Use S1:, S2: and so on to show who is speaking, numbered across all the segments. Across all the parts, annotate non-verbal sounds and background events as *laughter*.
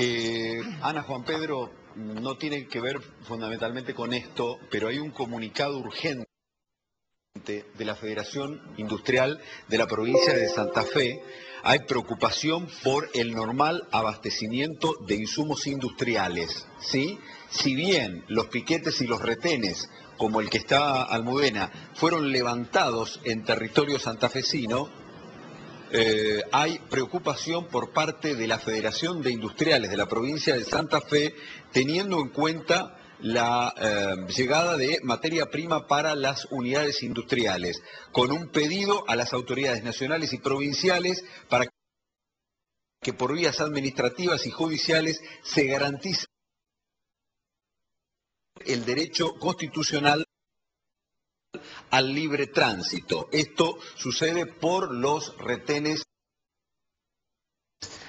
S1: Eh, Ana Juan Pedro no tiene que ver fundamentalmente con esto, pero hay un comunicado urgente de la Federación Industrial de la provincia de Santa Fe. Hay preocupación por el normal abastecimiento de insumos industriales. ¿sí? Si bien los piquetes y los retenes, como el que está Almudena, fueron levantados en territorio santafesino, eh, hay preocupación por parte de la Federación de Industriales de la provincia de Santa Fe, teniendo en cuenta la eh, llegada de materia prima para las unidades industriales, con un pedido a las autoridades nacionales y provinciales para que por vías administrativas y judiciales se garantice el derecho constitucional al libre tránsito. Esto sucede por los retenes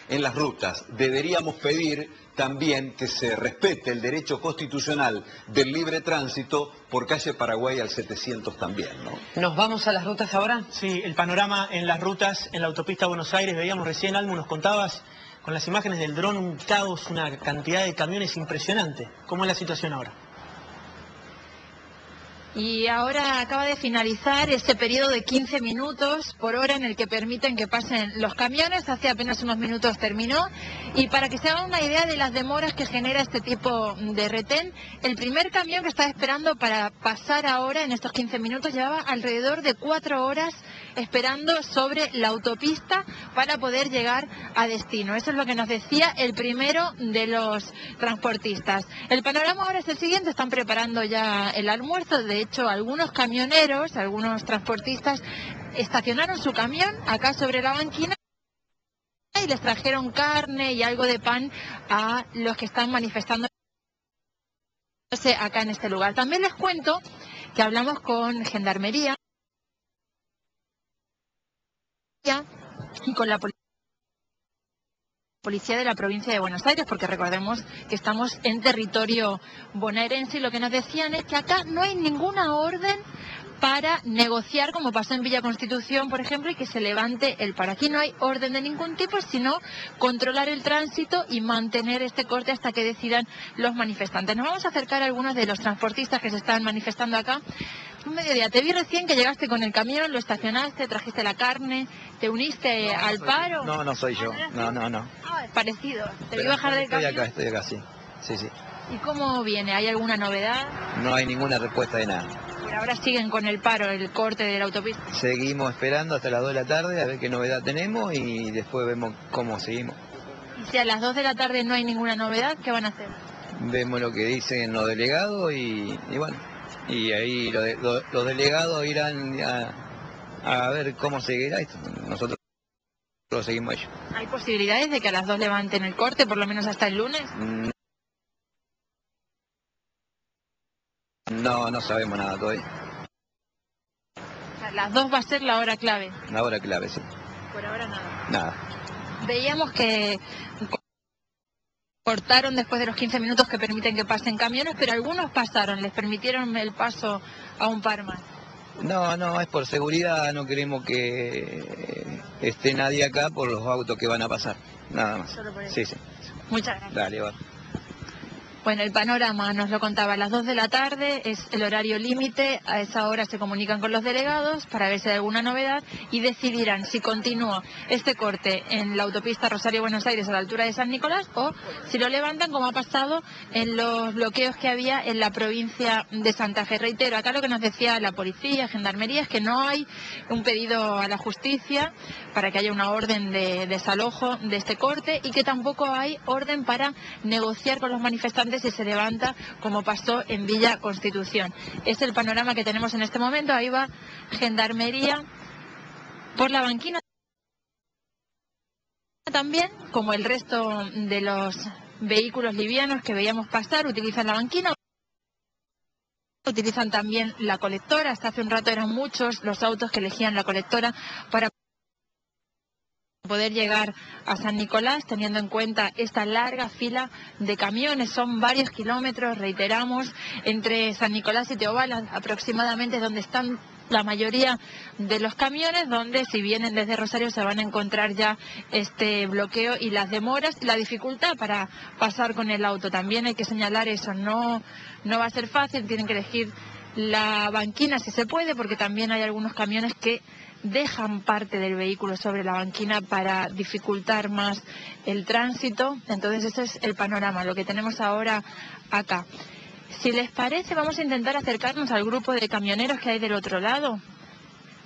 S1: en las rutas. Deberíamos pedir también que se respete el derecho constitucional del libre tránsito por calle Paraguay al 700 también, ¿no?
S2: ¿Nos vamos a las rutas ahora?
S3: Sí, el panorama en las rutas, en la autopista Buenos Aires, veíamos recién, Almo, nos contabas con las imágenes del dron un caos, una cantidad de camiones impresionante. ¿Cómo es la situación ahora?
S4: Y ahora acaba de finalizar ese periodo de 15 minutos por hora en el que permiten que pasen los camiones. Hace apenas unos minutos terminó. Y para que se hagan una idea de las demoras que genera este tipo de retén, el primer camión que estaba esperando para pasar ahora en estos 15 minutos llevaba alrededor de cuatro horas esperando sobre la autopista para poder llegar a destino. Eso es lo que nos decía el primero de los transportistas. El panorama ahora es el siguiente, están preparando ya el almuerzo, de hecho algunos camioneros, algunos transportistas estacionaron su camión acá sobre la banquina y les trajeron carne y algo de pan a los que están manifestando acá en este lugar. También les cuento que hablamos con Gendarmería y con la policía de la provincia de Buenos Aires, porque recordemos que estamos en territorio bonaerense. Y lo que nos decían es que acá no hay ninguna orden para negociar, como pasó en Villa Constitución, por ejemplo, y que se levante el paro. Aquí no hay orden de ningún tipo, sino controlar el tránsito y mantener este corte hasta que decidan los manifestantes. Nos vamos a acercar a algunos de los transportistas que se están manifestando acá. Un mediodía, te vi recién que llegaste con el camión, lo estacionaste, trajiste la carne, te uniste al paro.
S5: No, no soy yo, no, no, no.
S4: Ah, parecido. Te vi bajar del camión.
S5: Estoy acá, estoy acá, sí. Sí, sí.
S4: ¿Y cómo viene? ¿Hay alguna novedad?
S5: No hay ninguna respuesta de nada.
S4: Por ahora siguen con el paro, el corte de la autopista.
S5: Seguimos esperando hasta las 2 de la tarde a ver qué novedad tenemos y después vemos cómo seguimos.
S4: Y si a las 2 de la tarde no hay ninguna novedad, ¿qué van a hacer?
S5: Vemos lo que dicen los delegados y, y bueno, y ahí lo de- lo- los delegados irán a, a ver cómo seguirá esto. Nosotros lo seguimos ellos.
S4: ¿Hay posibilidades de que a las 2 levanten el corte, por lo menos hasta el lunes?
S5: Mm. No, no sabemos nada todavía.
S4: Las 2 va a ser la hora clave.
S5: La hora clave, sí.
S4: Por ahora nada.
S5: Nada.
S4: Veíamos que cortaron después de los 15 minutos que permiten que pasen camiones, pero algunos pasaron, les permitieron el paso a un par más.
S5: No, no, es por seguridad, no queremos que esté nadie acá por los autos que van a pasar. Nada más.
S4: Solo por eso.
S5: Sí, sí.
S4: Muchas gracias.
S5: Dale, va.
S4: Bueno, el panorama nos lo contaba a las 2 de la tarde, es el horario límite, a esa hora se comunican con los delegados para ver si hay alguna novedad y decidirán si continúa este corte en la autopista Rosario-Buenos Aires a la altura de San Nicolás o si lo levantan como ha pasado en los bloqueos que había en la provincia de Santa Fe. Reitero, acá lo que nos decía la policía, gendarmería, es que no hay un pedido a la justicia para que haya una orden de desalojo de este corte y que tampoco hay orden para negociar con los manifestantes si se levanta como pasó en Villa Constitución. Es el panorama que tenemos en este momento. Ahí va Gendarmería por la banquina también, como el resto de los vehículos livianos que veíamos pasar, utilizan la banquina. Utilizan también la colectora. Hasta hace un rato eran muchos los autos que elegían la colectora para poder llegar a San Nicolás, teniendo en cuenta esta larga fila de camiones. Son varios kilómetros, reiteramos, entre San Nicolás y Teobal, aproximadamente donde están la mayoría de los camiones donde si vienen desde Rosario se van a encontrar ya este bloqueo y las demoras y la dificultad para pasar con el auto. También hay que señalar eso, no, no va a ser fácil, tienen que elegir la banquina si se puede porque también hay algunos camiones que dejan parte del vehículo sobre la banquina para dificultar más el tránsito. Entonces ese es el panorama, lo que tenemos ahora acá. Si les parece, vamos a intentar acercarnos al grupo de camioneros que hay del otro lado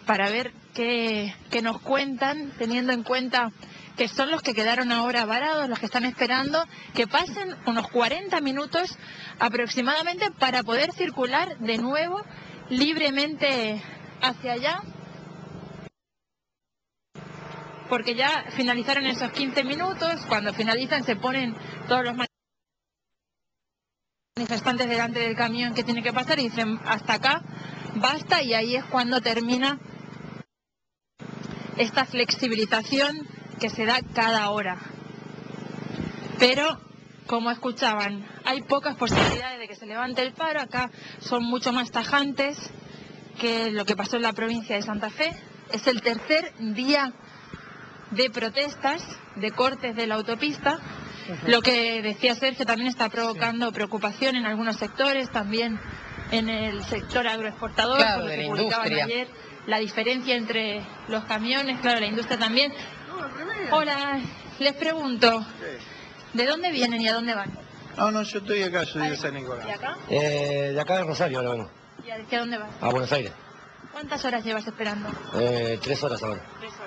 S4: para ver qué, qué nos cuentan, teniendo en cuenta que son los que quedaron ahora varados, los que están esperando que pasen unos 40 minutos aproximadamente para poder circular de nuevo libremente hacia allá. Porque ya finalizaron esos 15 minutos, cuando finalizan se ponen todos los manifestantes delante del camión que tiene que pasar y dicen hasta acá, basta y ahí es cuando termina esta flexibilización que se da cada hora. Pero, como escuchaban, hay pocas posibilidades de que se levante el paro. Acá son mucho más tajantes que lo que pasó en la provincia de Santa Fe. Es el tercer día de protestas, de cortes de la autopista. Lo que decía Sergio también está provocando preocupación en algunos sectores, también en el sector agroexportador,
S2: Claro,
S4: por lo que
S2: la
S4: publicaban
S2: industria.
S4: ayer, la diferencia entre los camiones, claro, la industria también. Hola, les pregunto, ¿de dónde vienen y a dónde van?
S6: No, no, yo estoy acá, yo soy de San
S4: ¿Y
S6: Nicolás.
S4: acá?
S7: Eh, de acá de Rosario ahora vengo,
S4: ¿Y hacia dónde vas?
S7: a Buenos Aires.
S4: ¿Cuántas horas llevas esperando?
S7: Eh, tres horas ahora.
S4: Tres horas.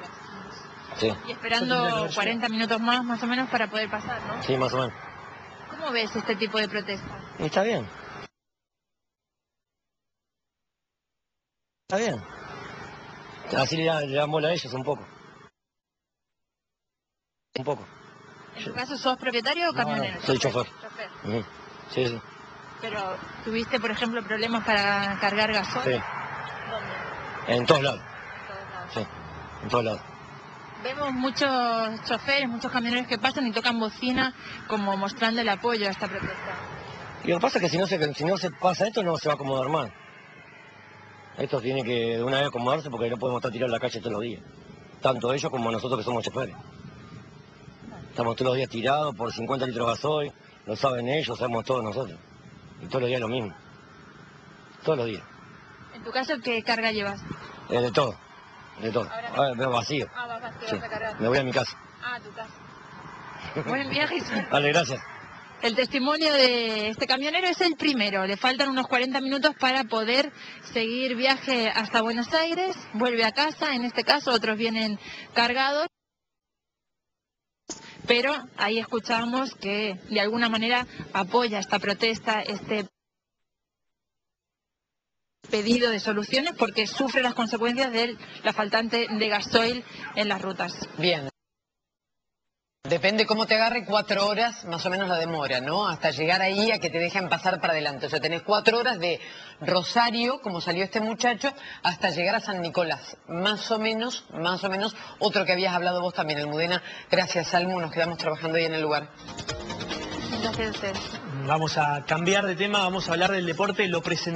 S7: Sí,
S4: Y esperando 40 minutos más, más o menos, para poder pasar, ¿no?
S7: sí, más o menos.
S4: ¿Cómo ves este tipo de protesta?
S7: Está bien. Está bien. Así le, da- le dan bola a ellos un poco. Un poco.
S4: ¿En tu caso sos propietario o camionero?
S7: no, soy chofer.
S4: Chofer.
S7: Ujú. Sí, sí.
S4: Pero, ¿tuviste, por ejemplo, problemas para cargar gasoil?
S7: Sí.
S4: ¿Dónde?
S7: En todos lados.
S4: En todos lados.
S7: Sí. En todos lados.
S4: Vemos muchos choferes, muchos camioneros que pasan y tocan bocina como mostrando el apoyo a esta protesta.
S7: Y lo que pasa es que si no se, si no se pasa esto no se va a acomodar más. Esto tiene que de una vez acomodarse porque no podemos estar tirados en la calle todos los días. Tanto ellos como nosotros que somos choferes. Estamos todos los días tirados por 50 litros de gasoil, lo saben ellos, lo sabemos todos nosotros. Y todos los días lo mismo. Todos los días.
S4: En tu caso, ¿qué carga llevas?
S7: Eh, de todo. De todo.
S4: Ahora
S7: Ahora veo vacío.
S4: Ah, te
S7: Sí.
S4: vas a cargar.
S7: Me voy a mi casa.
S4: Ah, a tu casa. *laughs* Buen viaje.
S7: Vale, gracias.
S4: El testimonio de este camionero es el primero. Le faltan unos 40 minutos para poder seguir viaje hasta Buenos Aires. Vuelve a casa, en este caso otros vienen cargados. Pero ahí escuchamos que de alguna manera apoya esta protesta, este pedido de soluciones porque sufre las consecuencias de la faltante de gasoil en las rutas.
S2: Bien. Depende cómo te agarre, cuatro horas más o menos la demora, ¿no? Hasta llegar ahí a que te dejen pasar para adelante. O sea, tenés cuatro horas de Rosario, como salió este muchacho, hasta llegar a San Nicolás. Más o menos, más o menos, otro que habías hablado vos también, Almudena. Gracias, Salmo, nos quedamos trabajando ahí en el lugar.
S4: Gracias a ustedes.
S3: Vamos a cambiar de tema, vamos a hablar del deporte, lo presentamos.